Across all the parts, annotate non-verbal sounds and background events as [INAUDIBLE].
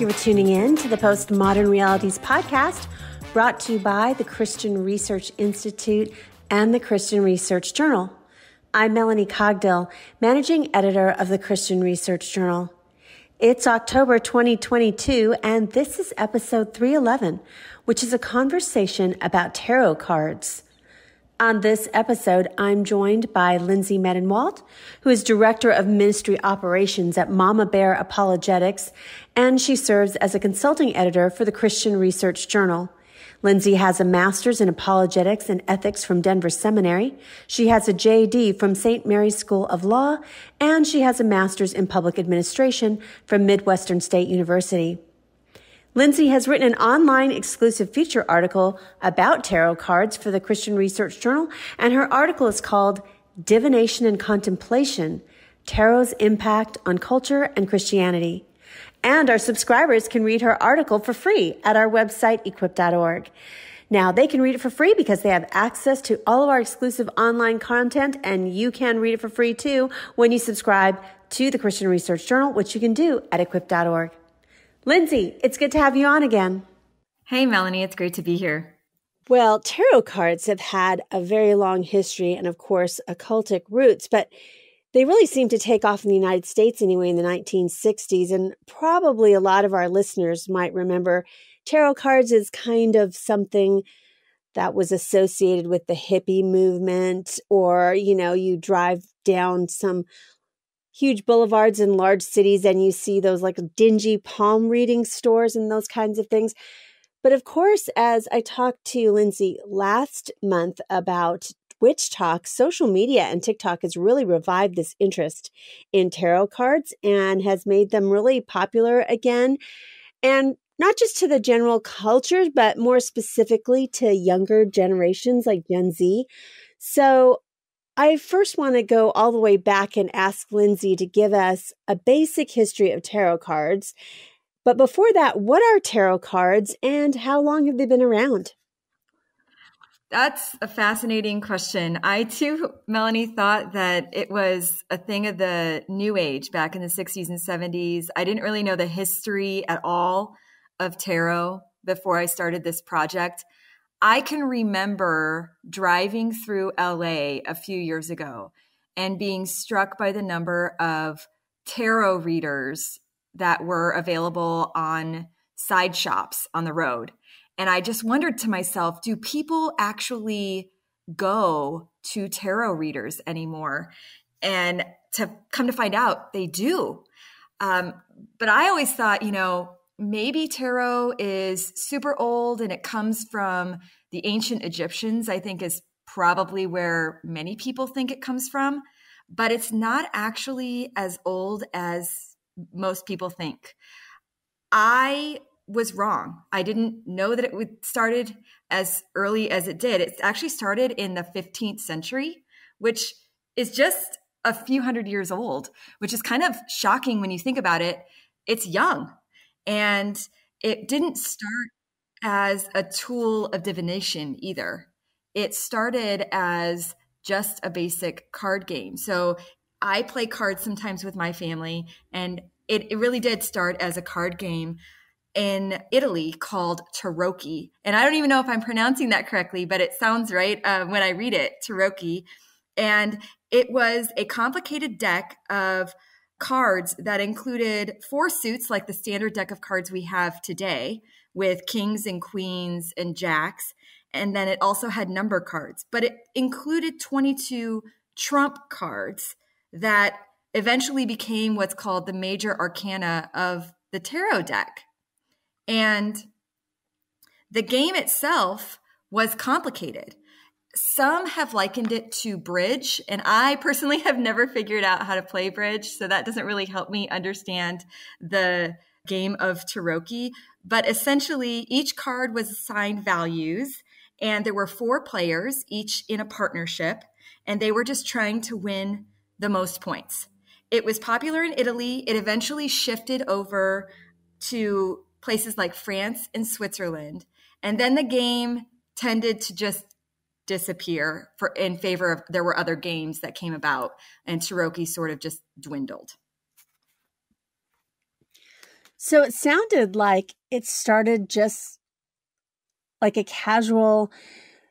You for tuning in to the Postmodern Realities podcast, brought to you by the Christian Research Institute and the Christian Research Journal. I'm Melanie Cogdill, managing editor of the Christian Research Journal. It's October 2022, and this is episode 311, which is a conversation about tarot cards. On this episode, I'm joined by Lindsay Medenwaldt, who is Director of Ministry Operations at Mama Bear Apologetics, and she serves as a consulting editor for the Christian Research Journal. Lindsay has a master's in apologetics and ethics from Denver Seminary. She has a JD from St. Mary's School of Law, and she has a master's in public administration from Midwestern State University. Lindsay has written an online exclusive feature article about tarot cards for the Christian Research Journal, and her article is called Divination and Contemplation Tarot's Impact on Culture and Christianity. And our subscribers can read her article for free at our website, equip.org. Now, they can read it for free because they have access to all of our exclusive online content, and you can read it for free too when you subscribe to the Christian Research Journal, which you can do at equip.org. Lindsay, it's good to have you on again. Hey, Melanie, it's great to be here. Well, tarot cards have had a very long history and, of course, occultic roots, but they really seem to take off in the United States anyway in the 1960s. And probably a lot of our listeners might remember tarot cards as kind of something that was associated with the hippie movement, or, you know, you drive down some huge boulevards in large cities and you see those like dingy palm reading stores and those kinds of things. But of course, as I talked to Lindsay last month about WitchTok, social media and TikTok has really revived this interest in tarot cards and has made them really popular again. And not just to the general culture, but more specifically to younger generations like Gen Z. So I first want to go all the way back and ask Lindsay to give us a basic history of tarot cards. But before that, what are tarot cards and how long have they been around? That's a fascinating question. I too, [LAUGHS] Melanie, thought that it was a thing of the new age back in the 60s and 70s. I didn't really know the history at all of tarot before I started this project. I can remember driving through LA a few years ago and being struck by the number of tarot readers that were available on side shops on the road. And I just wondered to myself, do people actually go to tarot readers anymore? And to come to find out, they do. Um, but I always thought, you know, maybe tarot is super old and it comes from the ancient Egyptians, I think is probably where many people think it comes from, but it's not actually as old as most people think. I was wrong. I didn't know that it started as early as it did. It actually started in the 15th century, which is just a few hundred years old, which is kind of shocking when you think about it. It's young. And it didn't start as a tool of divination either. It started as just a basic card game. So I play cards sometimes with my family, and it, it really did start as a card game in Italy called Tarocchi. And I don't even know if I'm pronouncing that correctly, but it sounds right uh, when I read it, Tarocchi. And it was a complicated deck of cards that included four suits, like the standard deck of cards we have today, with kings and queens and jacks. And then it also had number cards, but it included 22 trump cards that eventually became what's called the major arcana of the tarot deck. And the game itself was complicated some have likened it to bridge, and I personally [LAUGHS] have never figured out how to play bridge, so that doesn't really help me understand the game of Tarocchi. But essentially, each card was assigned values, and there were four players, each in a partnership, and they were just trying to win the most points. It was popular in Italy. It eventually shifted over to places like France and Switzerland. And then the game tended to just disappear for in favor of there were other games that came about and Tarocchi sort of just dwindled. So it sounded like it started just like a casual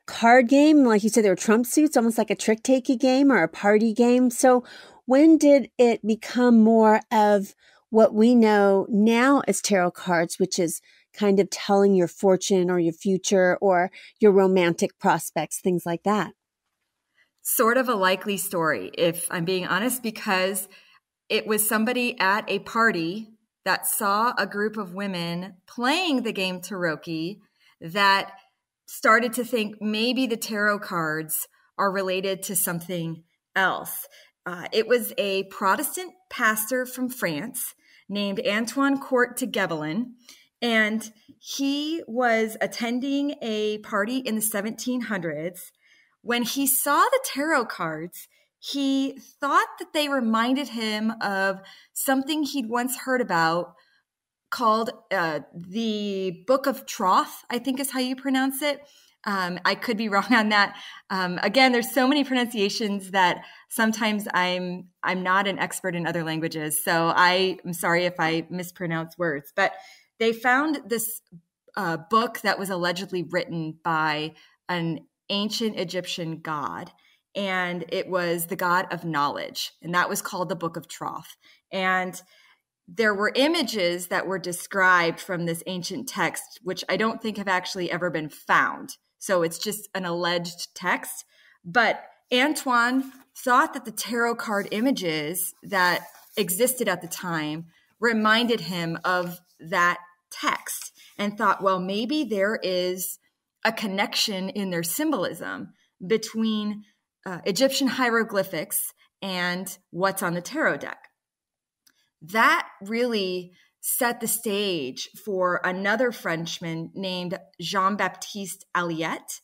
card game. Like you said, there were trump suits, almost like a trick taking game or a party game. So when did it become more of what we know now as tarot cards, which is kind of telling your fortune or your future or your romantic prospects, things like that? Sort of a likely story, if I'm being honest, because it was somebody at a party that saw a group of women playing the game Tarocchi that started to think maybe the tarot cards are related to something else. Uh, it was a Protestant pastor from France named Antoine Court de Gebelin, and he was attending a party in the 1700s. When he saw the tarot cards, he thought that they reminded him of something he'd once heard about called uh, the Book of Troth, I think is how you pronounce it. Um, I could be [LAUGHS] wrong on that. Um, again, there's so many pronunciations that sometimes I'm I'm not an expert in other languages, so I am sorry if I mispronounce words. But they found this uh, book that was allegedly written by an ancient Egyptian god, and it was the god of knowledge, and that was called the Book of Troth. And there were images that were described from this ancient text, which I don't think have actually ever been found. So it's just an alleged text. But Antoine thought that the tarot card images that existed at the time reminded him of that text and thought, well, maybe there is a connection in their symbolism between uh, Egyptian hieroglyphics and what's on the tarot deck. That really set the stage for another Frenchman named Jean Baptiste Alliette.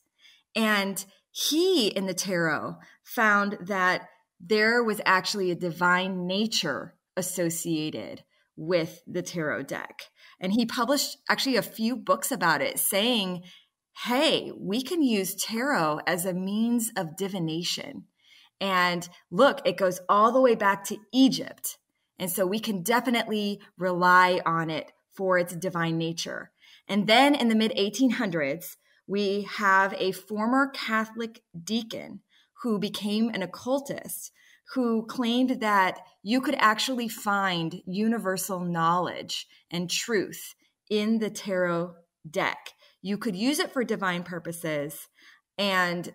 And he, in the tarot, found that there was actually a divine nature associated with the tarot deck. And he published actually a few books about it saying, hey, we can use tarot as a means of divination. And look, it goes all the way back to Egypt. And so we can definitely rely on it for its divine nature. And then in the mid 1800s, we have a former Catholic deacon who became an occultist who claimed that you could actually find universal knowledge and truth in the tarot deck. You could use it for divine purposes. And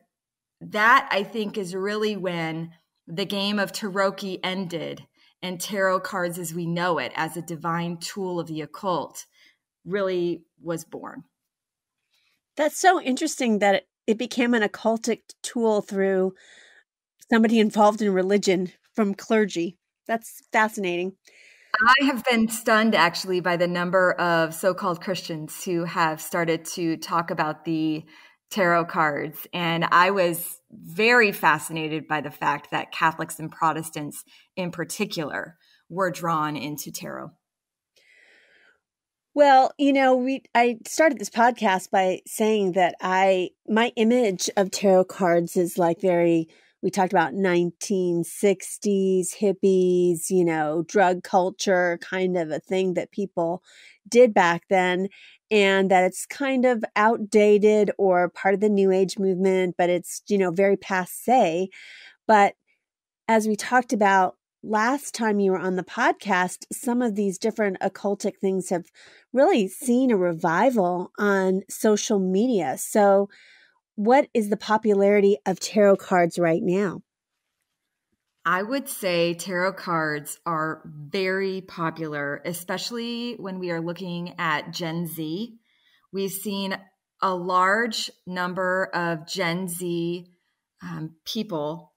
that, I think, is really when the game of Tarocchi ended and tarot cards as we know it as a divine tool of the occult really was born. That's so interesting that it became an occultic tool through somebody involved in religion from clergy. That's fascinating. I have been stunned actually by the number of so called Christians who have started to talk about the tarot cards. And I was very fascinated by the fact that Catholics and Protestants in particular were drawn into tarot. Well, you know, we I started this podcast by saying that I my image of tarot cards is like very we talked about 1960s hippies, you know, drug culture kind of a thing that people did back then and that it's kind of outdated or part of the new age movement, but it's, you know, very passe. But as we talked about last time you were on the podcast, some of these different occultic things have really seen a revival on social media. So, what is the popularity of tarot cards right now? I would say tarot cards are very popular, especially when we are looking at Gen Z. We've seen a large number of Gen Z um, people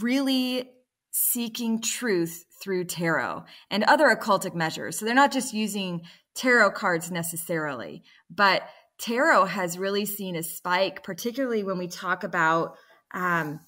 really seeking truth through tarot and other occultic measures. So they're not just using tarot cards necessarily, but tarot has really seen a spike, particularly when we talk about um,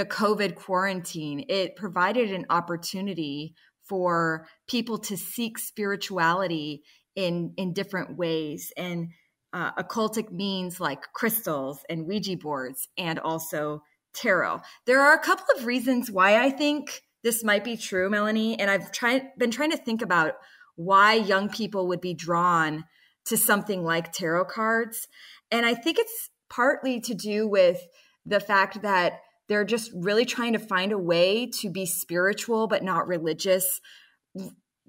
the COVID quarantine, it provided an opportunity for people to seek spirituality in in different ways and uh, occultic means like crystals and Ouija boards and also tarot. There are a couple of reasons why I think this might be true, Melanie, and I've tried been trying to think about why young people would be drawn to something like tarot cards. And I think it's partly to do with the fact that they're just really trying to find a way to be spiritual but not religious.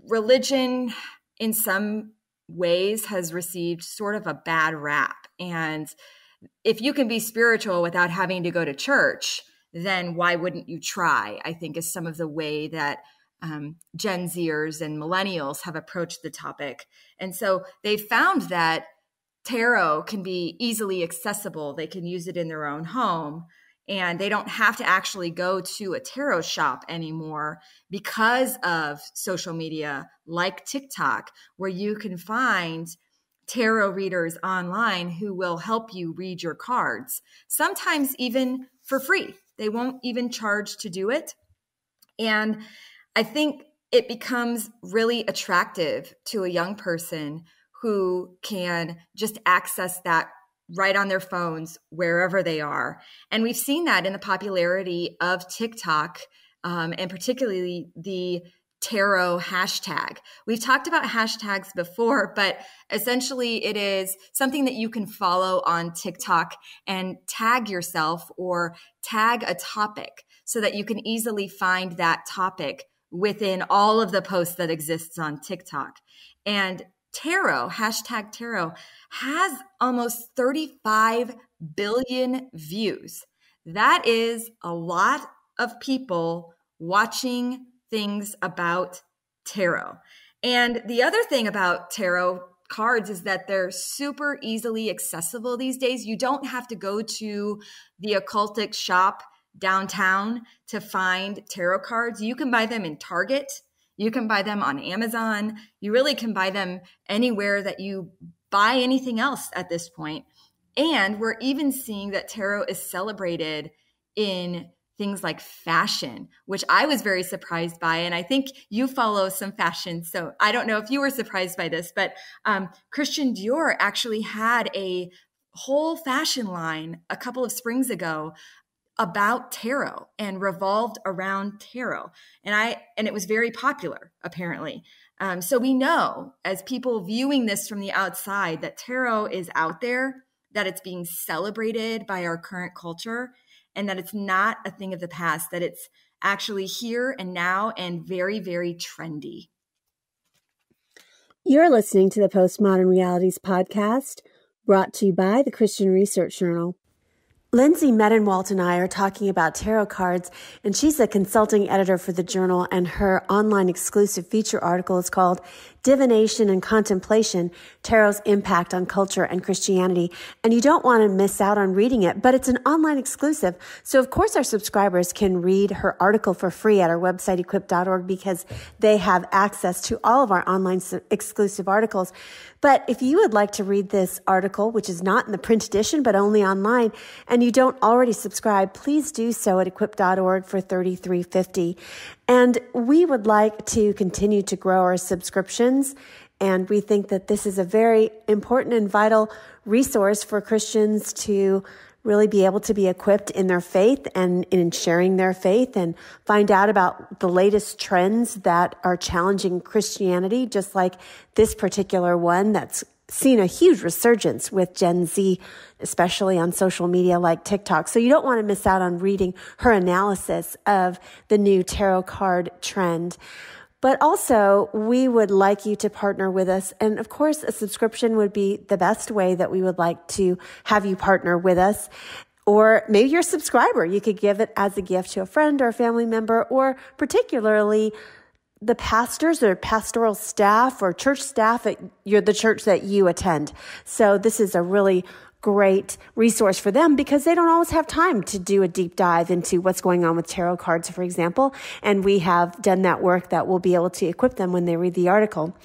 Religion, in some ways, has received sort of a bad rap. And if you can be spiritual without having to go to church, then why wouldn't you try? I think is some of the way that um, Gen Zers and millennials have approached the topic. And so they found that tarot can be easily accessible. They can use it in their own home and they don't have to actually go to a tarot shop anymore because of social media like TikTok, where you can find tarot readers online who will help you read your cards, sometimes even for free. They won't even charge to do it. And I think it becomes really attractive to a young person who can just access that right on their phones wherever they are. And we've seen that in the popularity of TikTok um, and particularly the tarot hashtag. We've talked about hashtags before, [LAUGHS] but essentially it is something that you can follow on TikTok and tag yourself or tag a topic so that you can easily find that topic within all of the posts that exists on TikTok. And tarot, hashtag tarot, has almost 35 billion views. That is a lot of people watching things about tarot. And the other thing about tarot cards is that they're super easily accessible these days. You don't have to go to the occultic shop downtown to find tarot cards. You can buy them in Target. You can buy them on Amazon. You really can buy them anywhere that you buy anything else at this point. And we're even seeing that tarot is celebrated in things like fashion, which I was very surprised by. And I think you follow some fashion. So I don't know if you were surprised by this, but um, Christian Dior actually had a whole fashion line a couple of springs ago about tarot and revolved around tarot. And i and it was very popular apparently. Um, so we know as people viewing this from the outside that tarot is out there that it's being celebrated by our current culture and that it's not a thing of the past that it's actually here and now and very very trendy. You're listening to the postmodern realities podcast brought to you by the christian research journal Lindsay Medenwaldt and I are talking about tarot cards, and she's a consulting editor for the journal, and her online exclusive feature article is called Divination and Contemplation, Tarot's Impact on Culture and Christianity. And you don't want to miss out on reading it, but it's an online exclusive. So of course our subscribers can read her article for free at our website, equip.org, because they have access to all of our online exclusive articles. But if you would like to read this article, which is not in the print edition, but only online, and you don't already subscribe, please do so at equip.org for 3350. And we would like to continue to grow our subscriptions. And we think that this is a very important and vital resource for Christians to really be able to be equipped in their faith and in sharing their faith and find out about the latest trends that are challenging Christianity, just like this particular one that's seen a huge resurgence with Gen Z, especially on social media like TikTok. So you don't want to miss out on reading her analysis of the new tarot card trend. But also, we would like you to partner with us. And of course, a subscription would be the best way that we would like to have you partner with us. Or maybe you're a subscriber. You could give it as a gift to a friend or a family member, or particularly the pastors or pastoral staff or church staff at you're the church that you attend. So this is a really great resource for them because they don't always have time to do a deep dive into what's going on with tarot cards, for example. And we have done that work that will be able to equip them when they read the article.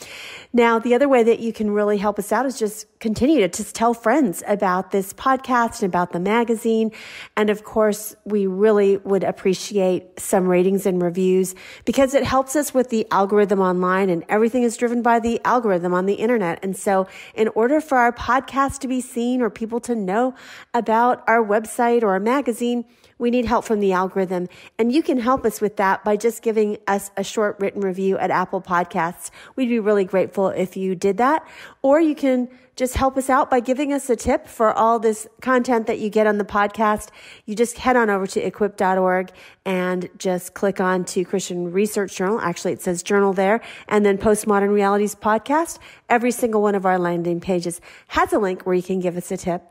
Now, the other way that you can really help us out is just continue to just tell friends about this podcast and about the magazine. And of course, we really would appreciate some ratings and reviews because it helps us with the algorithm online and everything is driven by the algorithm on the internet. And so in order for our podcast to be seen or people to know about our website or our magazine, we need help from the algorithm. And you can help us with that by just giving us a short written review at Apple Podcasts. We'd be really grateful if you did that. Or you can just help us out by giving us a tip for all this content that you get on the podcast. You just head on over to equip.org and just click on to Christian Research Journal. Actually, it says journal there and then Postmodern Realities podcast. Every single one of our landing pages has a link where you can give us a tip.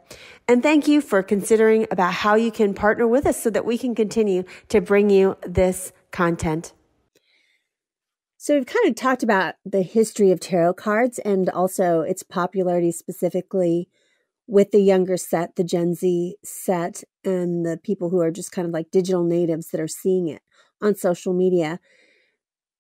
And thank you for considering about how you can partner with us so that we can continue to bring you this content. So we've kind of talked about the history of tarot cards and also its popularity specifically with the younger set, the Gen Z set, and the people who are just kind of like digital natives that are seeing it on social media.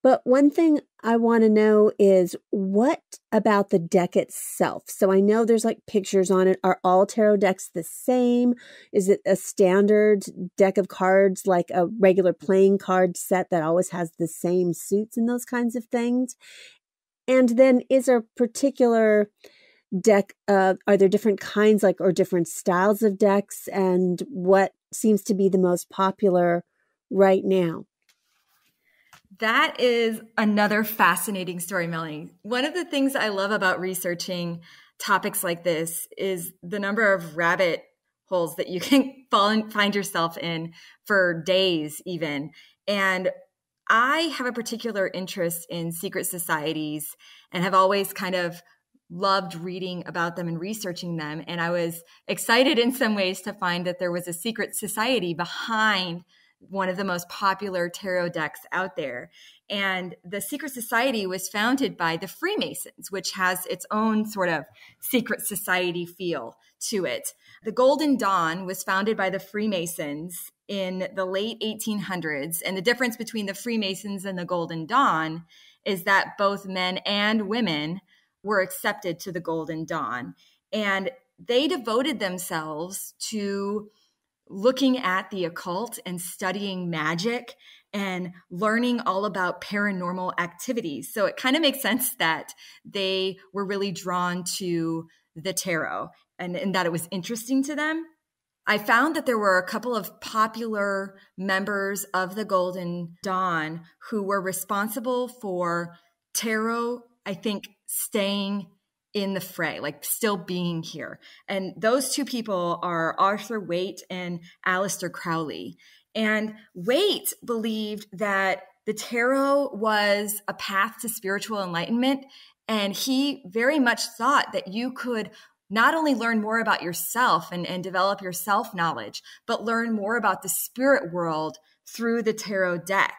But one thing I want to know is what about the deck itself? So I know there's like pictures on it. Are all tarot decks the same? Is it a standard deck of cards like a regular playing card set that always has the same suits and those kinds of things? And then is there a particular deck uh, are there different kinds like or different styles of decks and what seems to be the most popular right now? That is another fascinating story, Melanie. One of the things I love about researching topics like this is the number of rabbit holes that you [LAUGHS] can fall and find yourself in for days, even. And I have a particular interest in secret societies and have always kind of loved reading about them and researching them. And I was excited in some ways to find that there was a secret society behind one of the most popular tarot decks out there. And the secret society was founded by the Freemasons, which has its own sort of secret society feel to it. The Golden Dawn was founded by the Freemasons in the late 1800s. And the difference between the Freemasons and the Golden Dawn is that both men and women were accepted to the Golden Dawn. And they devoted themselves to looking at the occult and studying magic and learning all about paranormal activities. So it kind of makes sense that they were really drawn to the tarot and, and that it was interesting to them. I found that there were a couple of popular members of the Golden Dawn who were responsible for tarot, I think, staying in the fray, like still being here. And those two people are Arthur Waite and Aleister Crowley. And Waite believed that the tarot was a path to spiritual enlightenment. And he very much thought that you could not only learn more about yourself and, and develop your self knowledge, but learn more about the spirit world through the tarot deck.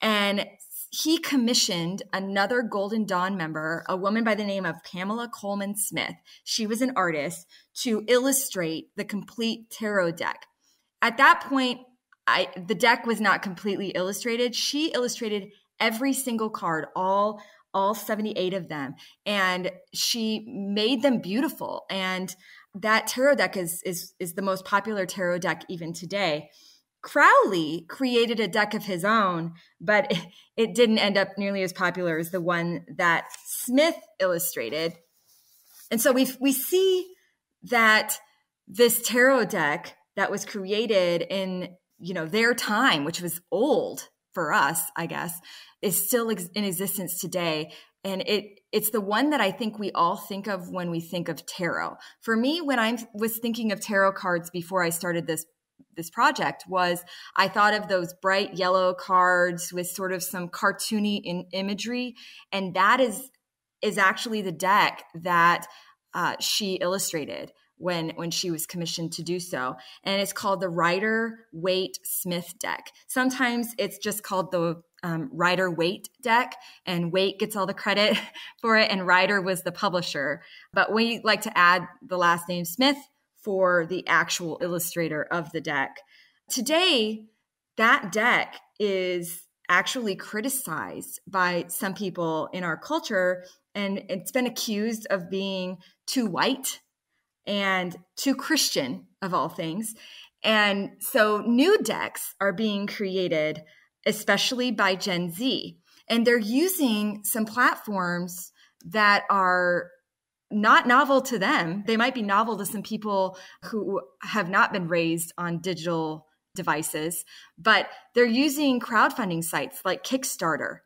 And he commissioned another Golden Dawn member, a woman by the name of Pamela Colman Smith. She was an artist to illustrate the complete tarot deck. At that point, I, the deck was not completely illustrated. She illustrated every single card, all all 78 of them, and she made them beautiful. And that tarot deck is is is the most popular tarot deck even today. Crowley created a deck of his own, but [LAUGHS] it didn't end up nearly as popular as the one that Smith illustrated. And so we we see that this tarot deck that was created in you know their time, which was old for us, I guess, is still ex- in existence today. And it it's the one that I think we all think of when we think of tarot. For me, when I was thinking of tarot cards before I started this this project was I thought of those bright yellow cards with sort of some cartoony in imagery, and that is is actually the deck that uh, she illustrated when when she was commissioned to do so and it's called the Rider Waite Smith deck. Sometimes it's just called the um, Rider Waite deck and Waite gets all the credit [LAUGHS] for it and Rider was the publisher. But we like to add the last name Smith for the actual illustrator of the deck. Today, that deck is actually criticized by some people in our culture, and it's been accused of being too white and too Christian, of all things. And so new decks are being created, especially by Gen Z. And they're using some platforms that are not novel to them. They might be novel to some people who have not been raised on digital devices, but they're using crowdfunding sites like Kickstarter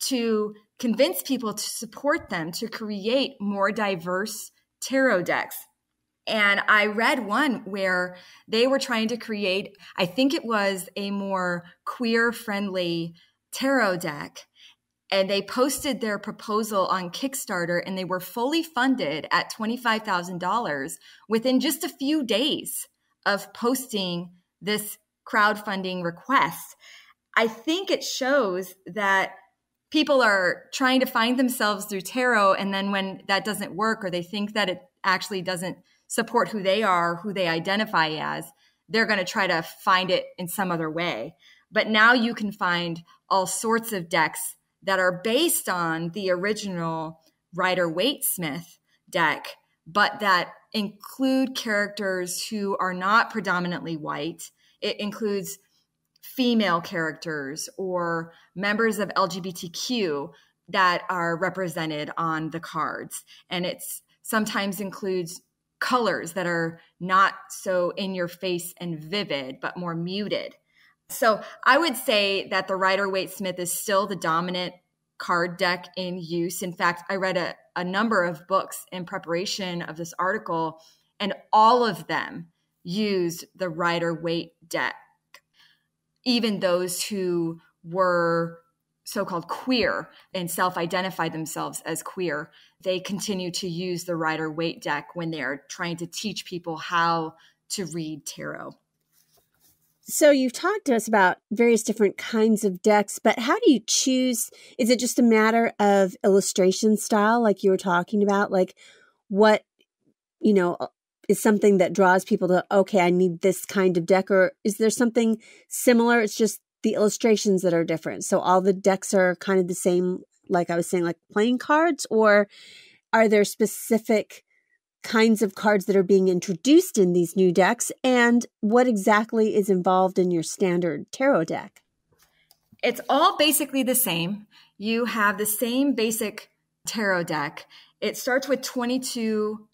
to convince people to support them to create more diverse tarot decks. And I read one where they were trying to create, I think it was a more queer friendly tarot deck and they posted their proposal on Kickstarter and they were fully funded at $25,000 within just a few days of posting this crowdfunding request. I think it shows that people are trying to find themselves through tarot and then when that doesn't work or they think that it actually doesn't support who they are, who they identify as, they're going to try to find it in some other way. But now you can find all sorts of decks that are based on the original Rider Waite Smith deck, but that include characters who are not predominantly white. It includes female characters or members of LGBTQ that are represented on the cards. And it's sometimes includes colors that are not so in your face and vivid, but more muted. So I would say that the Rider Waite Smith is still the dominant card deck in use. In fact, I read a, a number of books in preparation of this article, and all of them used the Rider Waite deck. Even those who were so called queer and self identified themselves as queer, they continue to use the Rider Waite deck when they're trying to teach people how to read tarot. So you've talked to us about various different kinds of decks, but how do you choose? Is it just a matter of illustration style, like you were talking about? Like what, you know, uh, is something that draws people to, okay, I need this kind of deck? Or is there something similar? It's just the illustrations that are different. So all the decks are kind of the same, like I was saying, like playing cards, or are there specific kinds of cards that are being introduced in these new decks and what exactly is involved in your standard tarot deck. It's all basically the same. You have the same basic tarot deck. It starts with 22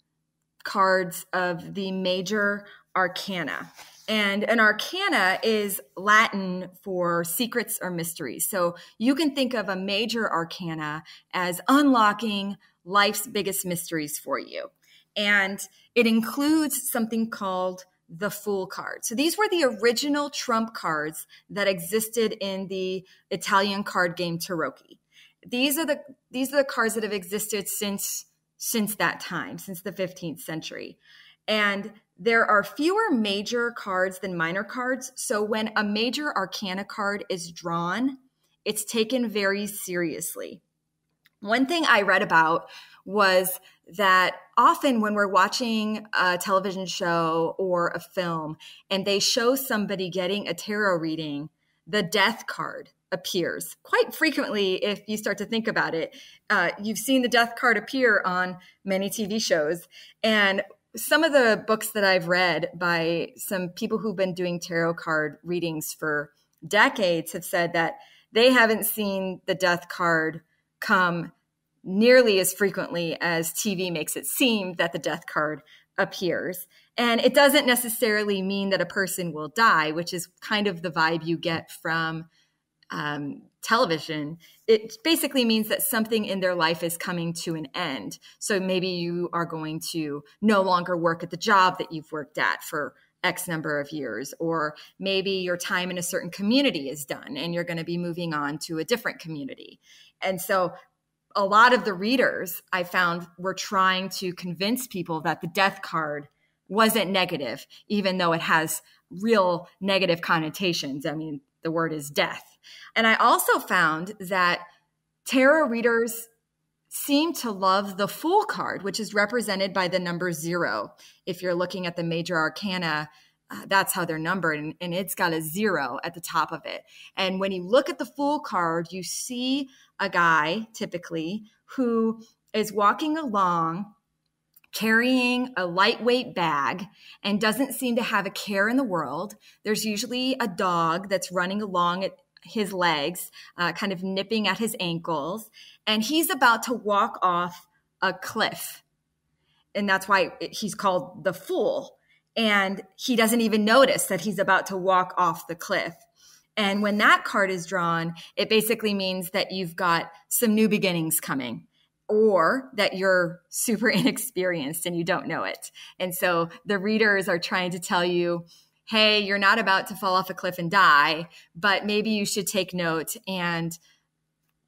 cards of the major arcana. And an arcana is Latin for secrets or mysteries. So you can think of a major arcana as unlocking life's biggest mysteries for you and it includes something called the Fool card. So these were the original trump cards that existed in the Italian card game Tarocchi. These are the these are the cards that have existed since since that time, since the 15th century. And there are fewer major cards than minor cards. So when a major arcana card is drawn, it's taken very seriously. One thing I read about was that often when we're watching a television show or a film and they show somebody getting a tarot reading, the death card appears quite frequently if you start to think about it. Uh, you've seen the death card appear on many TV shows. And some of the books that I've read by some people who've been doing tarot card readings for decades have said that they haven't seen the death card come nearly as frequently as TV makes it seem that the death card appears. And it doesn't necessarily mean that a person will die, which is kind of the vibe you get from um, television. It basically means that something in their life is coming to an end. So maybe you are going to no longer work at the job that you've worked at for X number of years, or maybe your time in a certain community is done and you're going to be moving on to a different community. And so a lot of the readers I found were trying to convince people that the death card wasn't negative, even though it has real negative connotations. I mean, the word is death. And I also found that tarot readers seem to love the Fool card, which is represented by the number zero. If you're looking at the major arcana, that's how they're numbered, and, and it's got a zero at the top of it. And when you look at the Fool card, you see a guy typically who is walking along carrying a lightweight bag and doesn't seem to have a care in the world. There's usually a dog that's running along at his legs, uh, kind of nipping at his ankles, and he's about to walk off a cliff. and that's why he's called the fool. And he doesn't even notice that he's about to walk off the cliff. And when that card is drawn, it basically means that you've got some new beginnings coming or that you're super [LAUGHS] inexperienced and you don't know it. And so the readers are trying to tell you, hey, you're not about to fall off a cliff and die, but maybe you should take note and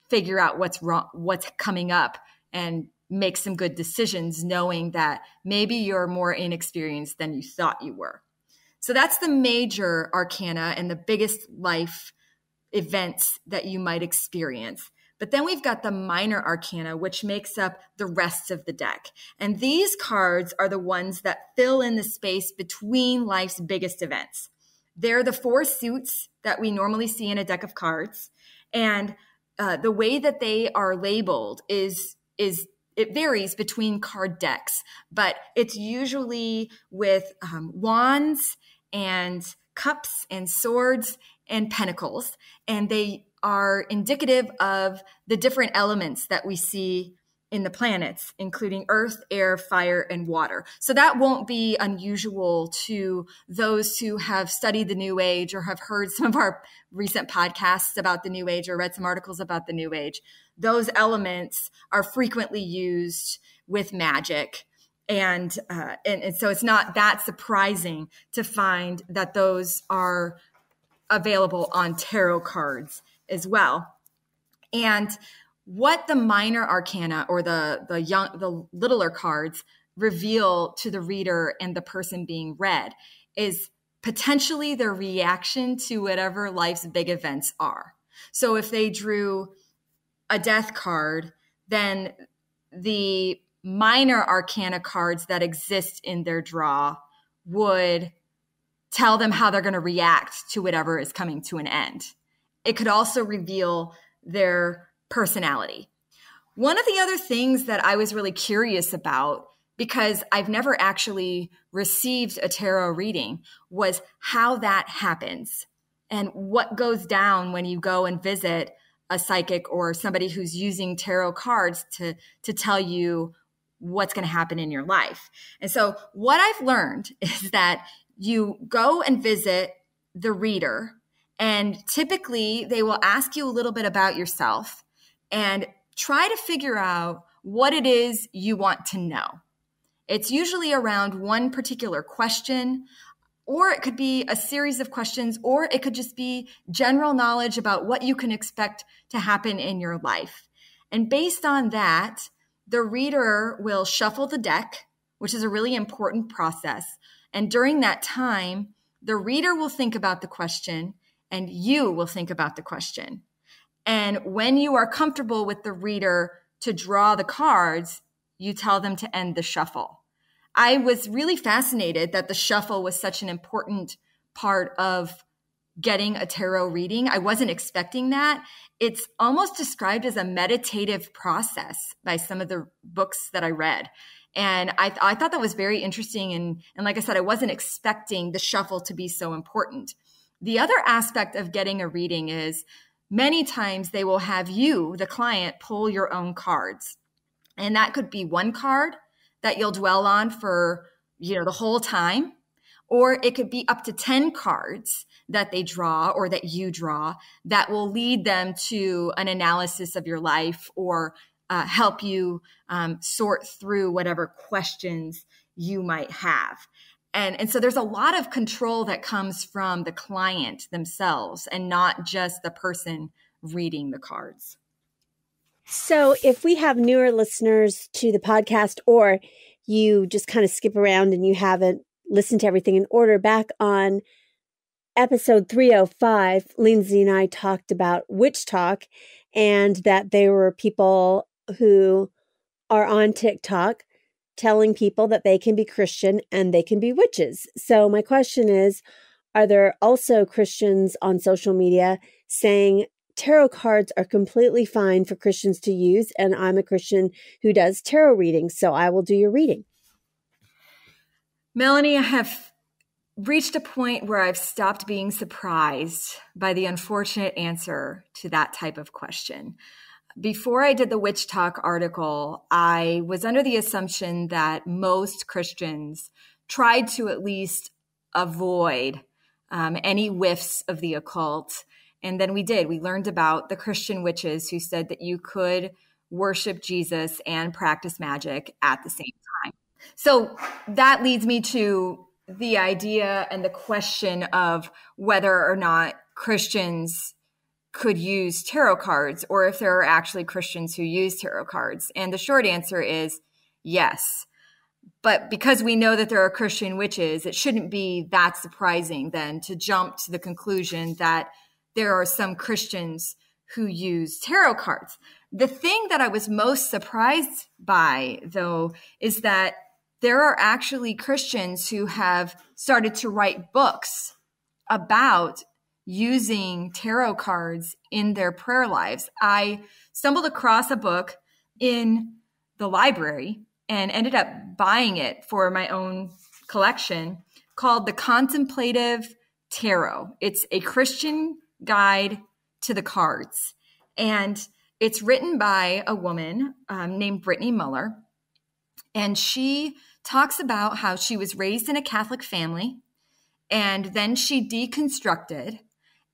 figure out what's wrong, what's coming up and make some good decisions knowing that maybe you're more inexperienced than you thought you were. So that's the major arcana and the biggest life events that you might experience. But then we've got the minor arcana, which makes up the rest of the deck. And these cards are the ones that fill in the space between life's biggest events. They're the four suits that we normally see in a deck of cards. And uh, the way that they are labeled is, is it varies between card decks, but it's usually with um, wands and cups and swords and pentacles. And they are indicative of the different elements that we see in the planets, including earth, air, fire, and water. So that won't be unusual to those who have studied the New Age or have heard some of our recent podcasts about the New Age or read some articles about the New Age. Those elements are frequently used with magic. And, uh, and, and so it's not that surprising to find that those are available on tarot cards as well. And what the minor arcana or the the young the littler cards reveal to the reader and the person being read is potentially their reaction to whatever life's big events are. So if they drew a death card, then the minor arcana cards that exist in their draw would tell them how they're going to react to whatever is coming to an end it could also reveal their personality. One of the other things that I was really curious about, because I've never actually received a tarot reading, was how that happens and what goes down when you go and visit a psychic or somebody who's using tarot cards to, to tell you what's going to happen in your life. And so, what I've learned [LAUGHS] is that you go and visit the reader and typically, they will ask you a little bit about yourself and try to figure out what it is you want to know. It's usually around one particular question, or it could be a series of questions, or it could just be general knowledge about what you can expect to happen in your life. And based on that, the reader will shuffle the deck, which is a really important process. And during that time, the reader will think about the question and you will think about the question. And when you are comfortable with the reader to draw the cards, you tell them to end the shuffle. I was really fascinated that the shuffle was such an important part of getting a tarot reading. I wasn't expecting that. It's almost described as a meditative process by some of the books that I read. And I, I thought that was very interesting. And, and like I said, I wasn't expecting the shuffle to be so important. The other aspect of getting a reading is many times they will have you, the client, pull your own cards. And that could be one card that you'll dwell on for, you know, the whole time. Or it could be up to 10 cards that they draw or that you draw that will lead them to an analysis of your life or uh, help you um, sort through whatever questions you might have and and so there's a lot of control that comes from the client themselves and not just the person reading the cards. So if we have newer listeners to the podcast or you just kind of skip around and you haven't listened to everything in order back on episode 305 lindsay and i talked about WitchTok and that there were people who are on tiktok telling people that they can be Christian and they can be witches. So, my question is Are there also Christians on social media saying tarot cards are completely fine for Christians to use? And I'm a Christian who does tarot readings, so I will do your reading. Melanie, I have reached a point where I've stopped being surprised by the unfortunate answer to that type of question before I did the WitchTok article, I was under the assumption that most Christians tried to at least avoid um, any whiffs of the occult. And then we did. We learned about the Christian witches who said that you could worship Jesus and practice magic at the same time. So that leads me to the idea and the question of whether or not Christians could use tarot cards or if there are actually Christians who use tarot cards. And the short answer is yes. But because we know that there are Christian witches, it shouldn't be that surprising then to jump to the conclusion that there are some Christians who use tarot cards. The thing that I was most surprised by, though, is that there are actually Christians who have started to write books about using tarot cards in their prayer lives. I stumbled across a book in the library and ended up buying it for my own collection called The Contemplative Tarot. It's a Christian guide to the cards. And it's written by a woman um, named Brittany Muller. And she talks about how she was raised in a Catholic family and then she deconstructed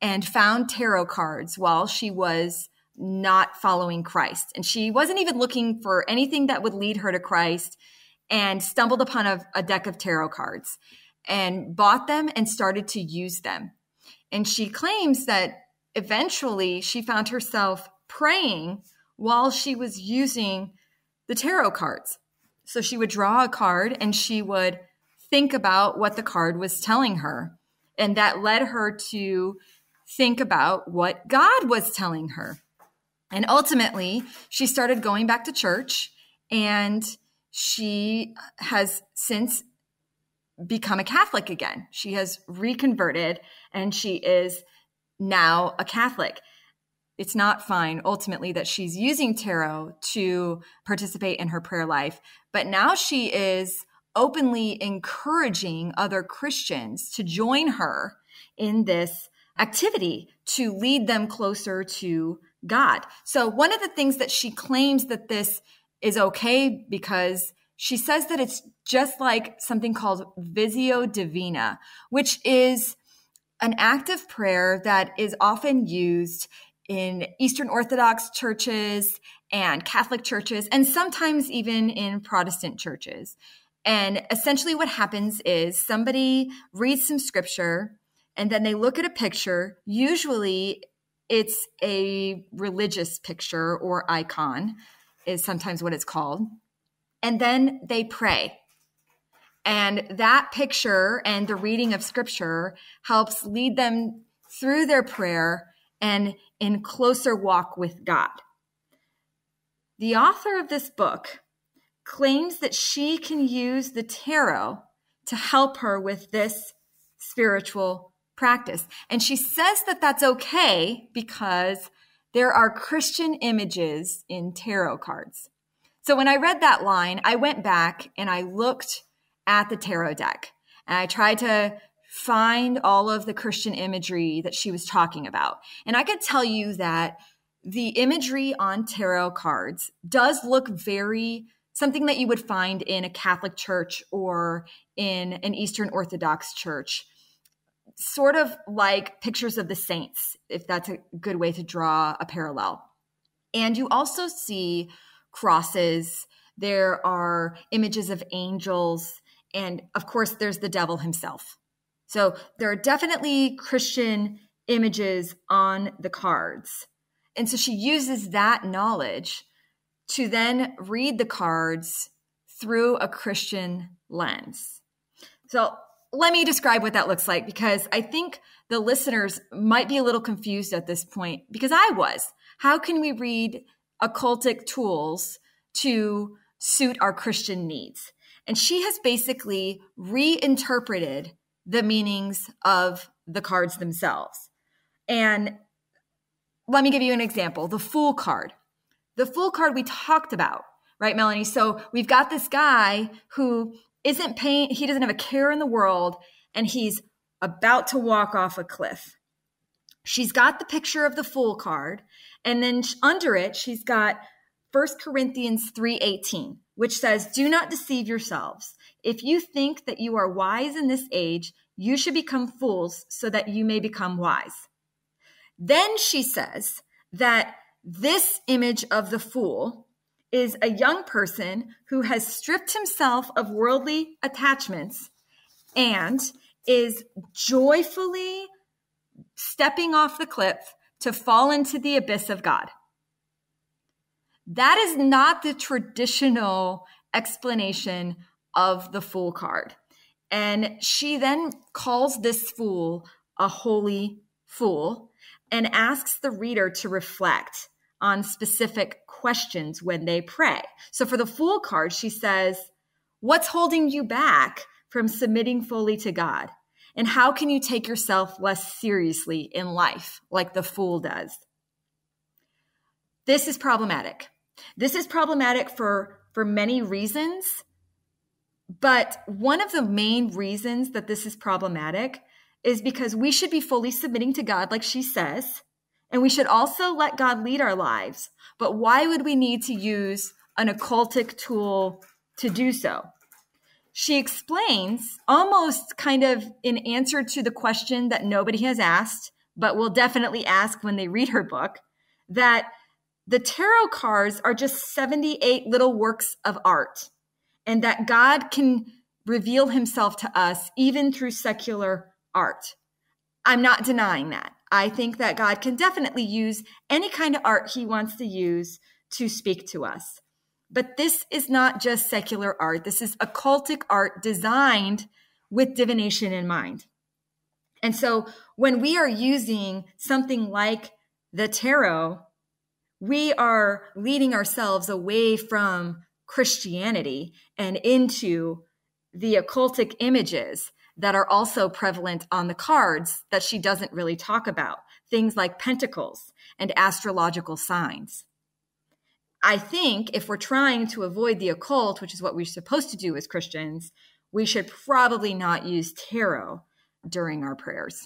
and found tarot cards while she was not following Christ. And she wasn't even looking for anything that would lead her to Christ and stumbled upon a, a, deck of tarot cards and bought them and started to use them. And she claims that eventually she found herself praying while she was using the tarot cards. So she would draw a card and she would think about what the card was telling her. And that led her to think about what God was telling her. And ultimately, she started going back to church and she has since become a Catholic again. She has reconverted and she is now a Catholic. It's not fine ultimately that she's using tarot to participate in her prayer life, but now she is openly encouraging other Christians to join her in this activity to lead them closer to God. So one of the things that she claims that this is okay because she says that it's just like something called Visio Divina, which is an act of prayer that is often used in Eastern Orthodox churches and Catholic churches, and sometimes even in Protestant churches. And essentially, what happens is somebody reads some scripture and then they look at a picture. Usually, it's a religious picture or icon, is sometimes what it's called. And then they pray. And that picture and the reading of scripture helps lead them through their prayer and in closer walk with God. The author of this book claims that she can use the tarot to help her with this spiritual practice. And she says that that's okay because there are Christian images in tarot cards. So when I read that line, I went back and I looked at the tarot deck and I tried to find all of the Christian imagery that she was talking about. And I could tell you that the imagery on tarot cards does look very something that you would find in a Catholic church or in an Eastern Orthodox church sort of like pictures of the saints, if that's a good way to draw a parallel. And you also see crosses, there are images of angels, and of course, there's the devil himself. So there are definitely Christian images on the cards. And so she uses that knowledge to then read the cards through a Christian lens. So let me describe what that looks like because I think the listeners might be a little confused at this point because I was. How can we read occultic tools to suit our Christian needs? And she has basically reinterpreted the meanings of the cards themselves. And let me give you an example the Fool card. The Fool card we talked about, right, Melanie? So we've got this guy who isn't paying, he doesn't have a care in the world, and he's about to walk off a cliff. she's got the picture of the fool card and then under it she's got 1 Corinthians 3:18 which says do not deceive yourselves if you think that you are wise in this age you should become fools so that you may become wise then she says that this image of the fool is a young person who has stripped himself of worldly attachments and is joyfully stepping off the cliff to fall into the abyss of God. That is not the traditional explanation of the fool card. And she then calls this fool a holy fool and asks the reader to reflect on specific questions when they pray. So for the Fool card, she says, What's holding you back from submitting fully to God? And how can you take yourself less seriously in life, like the Fool does? This is problematic. This is problematic for, for many reasons. But one of the main reasons that this is problematic is because we should be fully submitting to God, like she says, and we should also let God lead our lives. But why would we need to use an occultic tool to do so? She explains, almost kind of in answer to the question that nobody has asked, but will definitely ask when they read her book, that the tarot cards are just 78 little works of art, and that God can reveal himself to us even through secular art. I'm not denying that. I think that God can definitely use any kind of art he wants to use to speak to us. But this is not just secular art. This is occultic art designed with divination in mind. And so when we are using something like the tarot, we are leading ourselves away from Christianity and into the occultic images that are also prevalent on the cards that she doesn't really talk about things like pentacles and astrological signs. I think if we're trying to avoid the occult, which is what we're supposed to do as Christians, we should probably not use tarot during our prayers.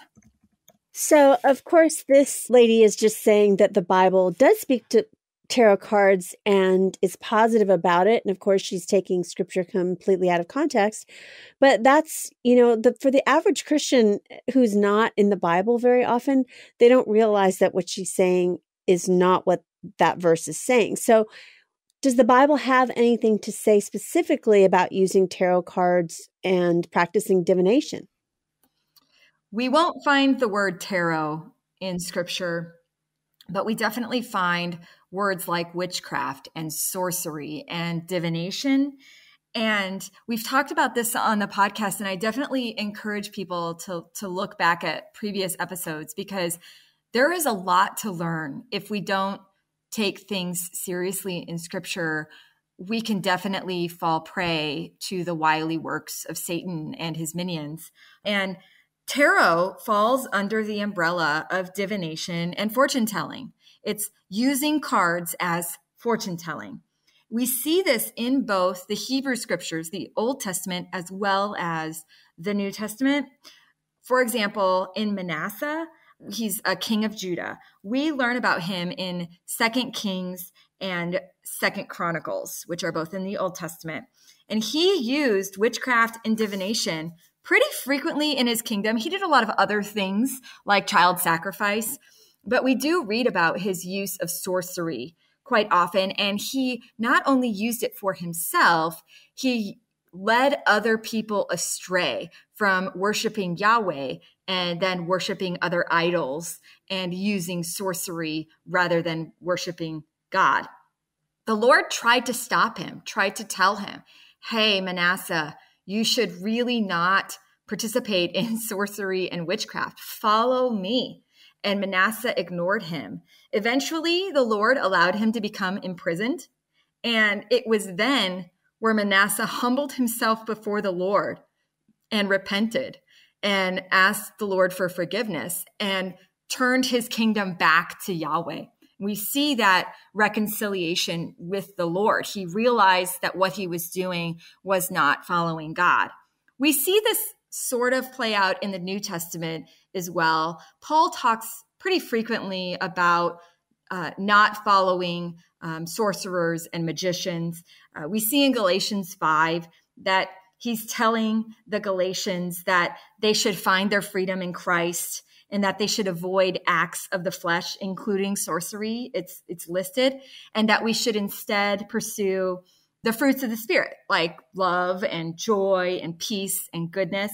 So, of course, this lady is just saying that the Bible does speak to tarot cards and is positive about it. And of course she's taking scripture completely out of context. But that's you know the for the average christian eh, who's not in the bible very often they don't realize that what she's saying is not what that verse is saying. So does the bible have anything to say specifically about using tarot cards and practicing divination? We won't find the word tarot in scripture but we definitely find words like witchcraft and sorcery and divination. And we've talked about this on the podcast, and I definitely encourage people to, to look back at previous episodes because there is a lot to learn if we don't take things seriously in scripture. We can definitely fall prey to the wily works of Satan and his minions. And tarot falls under the umbrella of divination and fortune telling. It's using cards as fortune telling. We see this in both the Hebrew scriptures, the Old Testament, as well as the New Testament. For example, in Manasseh, he's a king of Judah. We learn about him in Second Kings and Second Chronicles, which are both in the Old Testament. And he used witchcraft and divination pretty frequently in his kingdom. He did a lot of other things like child sacrifice, but we do read about his use of sorcery quite often. And he not only used it for himself, he led other people astray from worshiping Yahweh and then worshiping other idols and using sorcery rather than worshiping God. The Lord tried to stop him, tried to tell him, hey, Manasseh, you should really not participate in [LAUGHS] sorcery and witchcraft. Follow me and Manasseh ignored him. Eventually, the Lord allowed him to become imprisoned. And it was then where Manasseh humbled himself before the Lord and repented and asked the Lord for forgiveness and turned his kingdom back to Yahweh. We see that reconciliation with the Lord. He realized that what he was doing was not following God. We see this sort of play out in the New Testament as well. Paul talks pretty frequently about uh, not following um, sorcerers and magicians. Uh, we see in Galatians 5 that he's telling the Galatians that they should find their freedom in Christ and that they should avoid acts of the flesh, including sorcery. It's, it's listed, and that we should instead pursue the fruits of the Spirit, like love and joy and peace and goodness.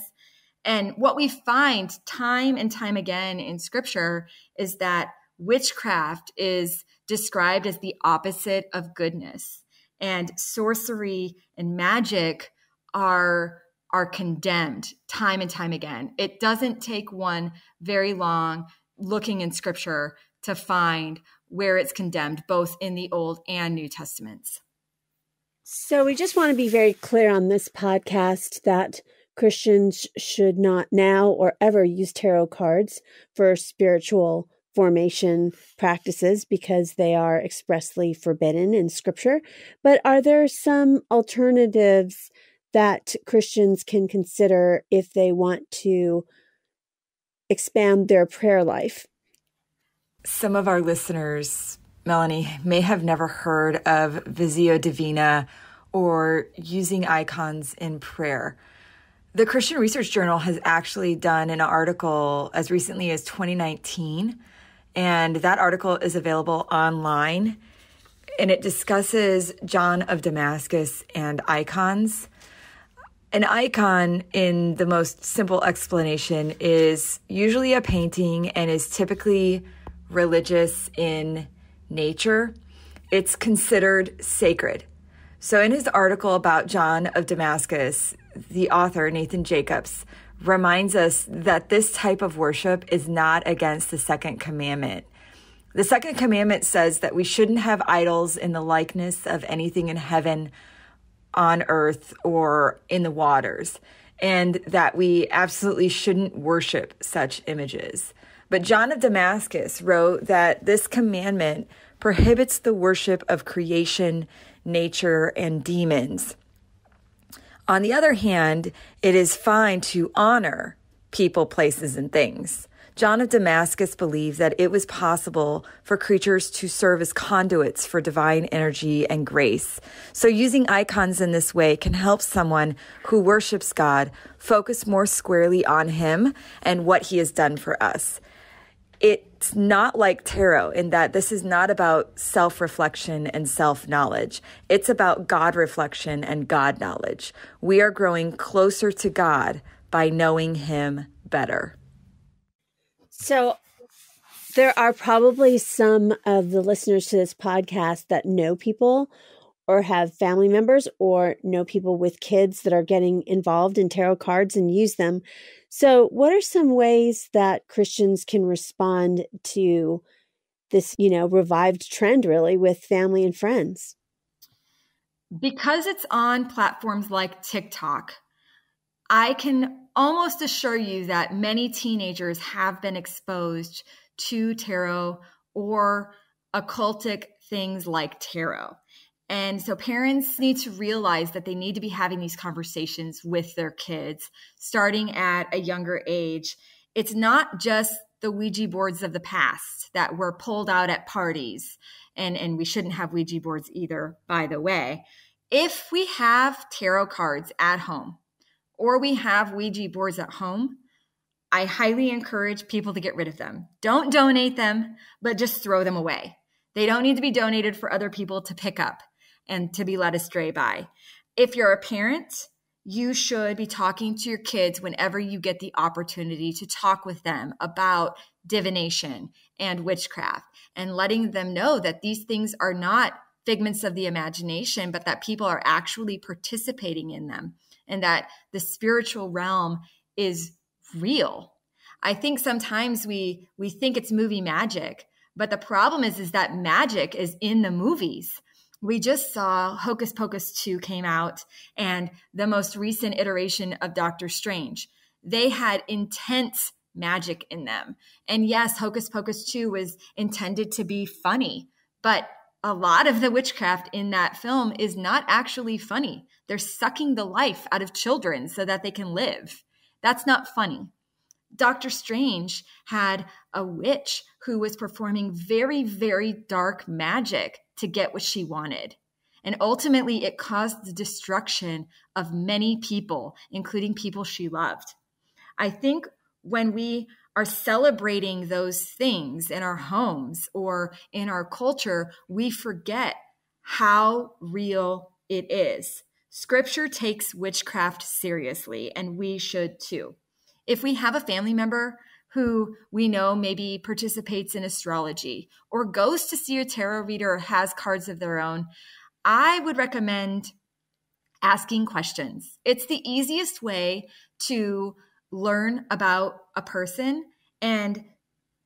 And what we find time and time again in scripture is that witchcraft is described as the opposite of goodness. And sorcery and magic are are condemned time and time again. It doesn't take one very long looking in scripture to find where it's condemned, both in the Old and New Testaments. So, we just want to be very clear on this podcast that Christians should not now or ever use tarot cards for spiritual formation practices because they are expressly forbidden in scripture. But are there some alternatives that Christians can consider if they want to expand their prayer life? Some of our listeners, Melanie, may have never heard of Visio Divina or using icons in prayer. The Christian Research Journal has actually done an article as recently as 2019, and that article is available online. And it discusses John of Damascus and icons. An icon, in the most simple explanation, is usually a painting and is typically religious in nature. It's considered sacred. So, in his article about John of Damascus, the author, Nathan Jacobs, reminds us that this type of worship is not against the second commandment. The second commandment says that we shouldn't have idols in the likeness of anything in heaven on earth or in the waters, and that we absolutely shouldn't worship such images. But John of Damascus wrote that this commandment prohibits the worship of creation, nature, and demons. On the other hand, it is fine to honor people, places, and things. John of Damascus believed that it was possible for creatures to serve as conduits for divine energy and grace. So, using icons in this way can help someone who worships God focus more squarely on Him and what He has done for us. It's not like tarot in that this is not about self reflection and self knowledge. It's about God reflection and God knowledge. We are growing closer to God by knowing Him better. So there are probably some of the listeners to this podcast that know people or have family members or know people with kids that are getting involved in tarot cards and use them. So, what are some ways that Christians can respond to this, you know, revived trend really with family and friends? Because it's on platforms like TikTok, I can almost assure you that many teenagers have been exposed to tarot or occultic things like tarot. And so parents need to realize that they need to be having these conversations with their kids starting at a younger age. It's not just the Ouija boards of the past that were pulled out at parties. And, and we shouldn't have Ouija boards either, by the way. If we have tarot cards at home, or we have Ouija boards at home, I highly encourage people to get rid of them. Don't donate them, but just throw them away. They don't need to be donated for other people to pick up and to be led astray by. If you're a parent, you should be talking to your kids whenever you get the opportunity to talk with them about divination and witchcraft and letting them know that these things are not figments of the imagination, but that people are actually participating in them and that the spiritual realm is real. I think sometimes we we think it's movie magic, but the problem is is that magic is in the movies. We just saw Hocus Pocus 2 came out and the most recent iteration of Doctor Strange. They had intense magic in them. And yes, Hocus Pocus 2 was intended to be funny, but a lot of the witchcraft in that film is not actually funny. They're sucking the life out of children so that they can live. That's not funny. Doctor Strange had a witch who was performing very, very dark magic to get what she wanted. And ultimately, it caused the destruction of many people, including people she loved. I think when we are celebrating those things in our homes or in our culture, we forget how real it is. Scripture takes witchcraft seriously, and we should too. If we have a family member who we know maybe participates in astrology or goes to see a tarot reader or has cards of their own, I would recommend asking questions. It's the easiest way to learn about a person and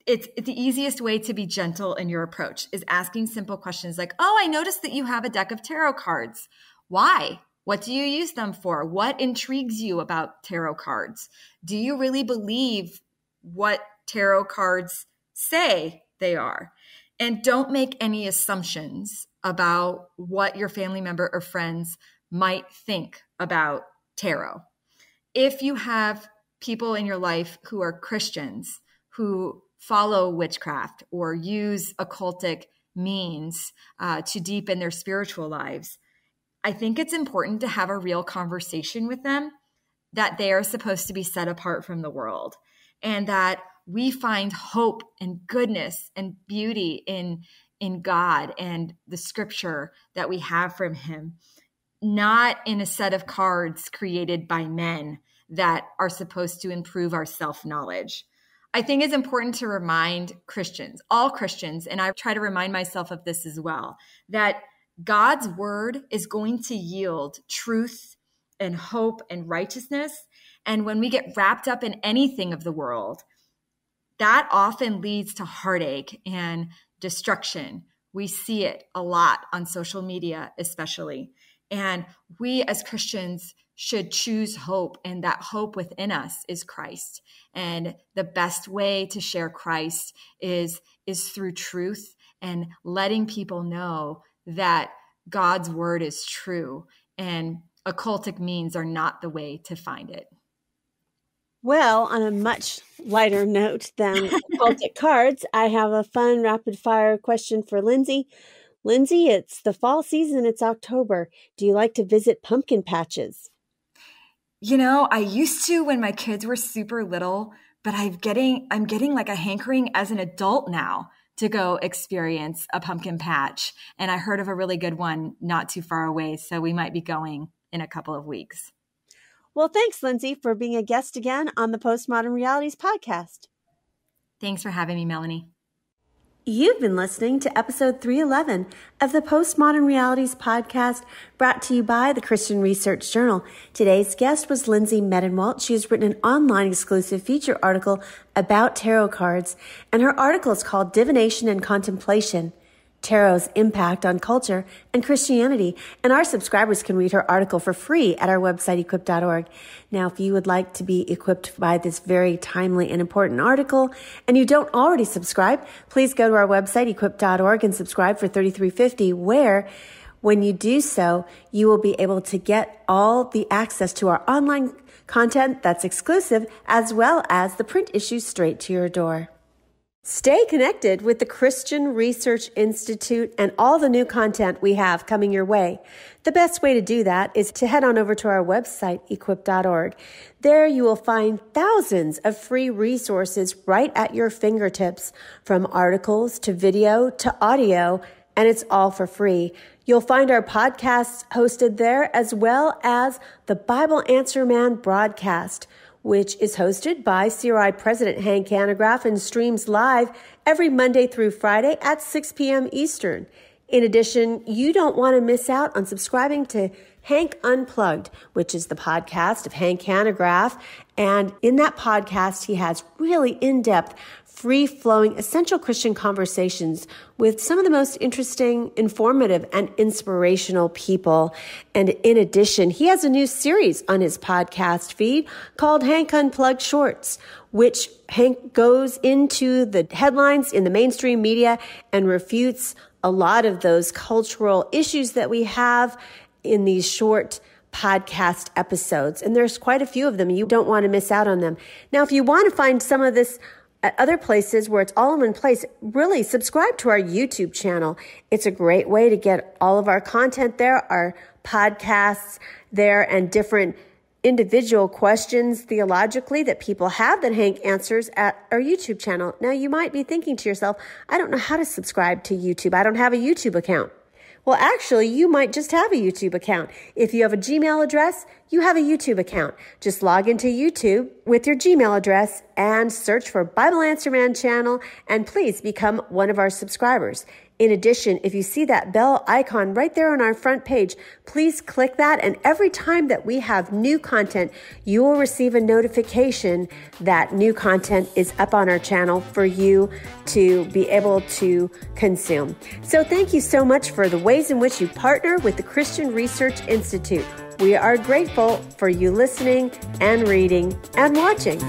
it's, it's, the easiest way to be gentle in your approach is asking simple questions like, "Oh, I noticed that you have a deck of tarot cards. Why? What do you use them for? What intrigues you about tarot cards? Do you really believe what tarot cards say they are? And don't make any assumptions about what your family member or friends might think about tarot. If you have people in your life who are Christians who follow witchcraft or use occultic means uh, to deepen their spiritual lives, I think it's important to have a real conversation with them that they are supposed to be set apart from the world and that we find hope and goodness and beauty in in God and the scripture that we have from him not in a set of cards created by men that are supposed to improve our self-knowledge. I think it's important to remind Christians, all Christians, and I try to remind myself of this as well, that God's word is going to yield truth and hope and righteousness. And when we get wrapped up in anything of the world, that often leads to heartache and destruction. We see it a lot on social media, especially. And we as Christians should choose hope, and that hope within us is Christ. And the best way to share Christ is, is through truth and letting people know that God's word is true and occultic means are not the way to find it. Well, on a much lighter note than occultic cards, I have a fun rapid fire question for Lindsay. Lindsay, it's the fall season, it's October. Do you like to visit pumpkin patches? You know, I used to when my kids were super little, but I'm getting I'm getting like a hankering as an adult now to go experience a pumpkin patch. And I heard of a really good one not too far away. So we might be going in a couple of weeks. Well, thanks, Lindsay, for being a guest again on the Postmodern Realities podcast. Thanks for having me, Melanie. You've been listening to episode 311 of the Postmodern Realities podcast brought to you by the Christian Research Journal. Today's guest was Lindsay Medenwaldt. She has written an online exclusive feature article about tarot cards, and her article is called Divination and Contemplation Tarot's impact on culture and Christianity. And our subscribers can read her article for free at our website, equip.org. Now, if you would like to be equipped by this very timely and important article and you don't already subscribe, please go to our website, equip.org and subscribe for 3350 where when you do so, you will be able to get all the access to our online content that's exclusive as well as the print issues straight to your door. Stay connected with the Christian Research Institute and all the new content we have coming your way. The best way to do that is to head on over to our website, equip.org. There you will find thousands of free resources right at your fingertips, from articles to video to audio, and it's all for free. You'll find our podcasts hosted there as well as the Bible Answer Man broadcast which is hosted by CRI President Hank Hanegraaff and streams live every Monday through Friday at 6 p.m. Eastern. In addition, you don't want to miss out on subscribing to Hank Unplugged, which is the podcast of Hank Hanegraaff. And in that podcast, he has really in depth, free flowing, essential Christian conversations with some of the most interesting, informative, and inspirational people. And in addition, he has a new series on his podcast feed called Hank Unplugged Shorts, which Hank goes into the headlines in the mainstream media and refutes a lot of those cultural issues that we have in these short podcast episodes. And there's quite a few of them. You don't want to miss out on them. Now, if you want to find some of this at other places where it's all in one place, really subscribe to our YouTube channel. It's a great way to get all of our content there, our podcasts there, and different individual questions theologically that people have that Hank answers at our YouTube channel. Now, you might be thinking to yourself, I don't know how to subscribe to YouTube. I don't have a YouTube account. Well, actually, you might just have a YouTube account. If you have a Gmail address, you have a YouTube account. Just log into YouTube with your Gmail address and search for Bible Answer Man channel and please become one of our subscribers. In addition, if you see that bell icon right there on our front page, please click that. And every time that we have new content, you will receive a notification that new content is up on our channel for you to be able to consume. So thank you so much for the ways in which you partner with the Christian Research Institute. We are grateful for you listening and reading and watching.